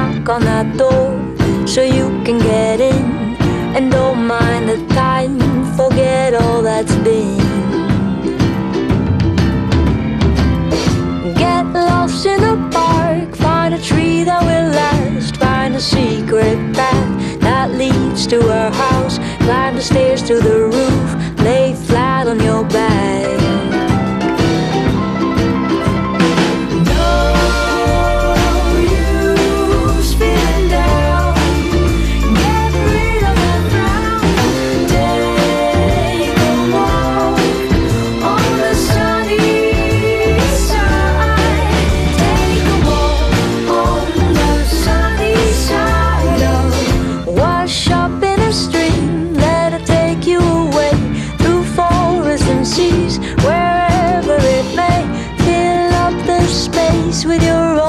on that door so you can get in and don't mind the time. Forget all that's been. Get lost in the park, find a tree that will last, find a secret path that leads to our house, climb the stairs to the roof, lay flat on your back. with your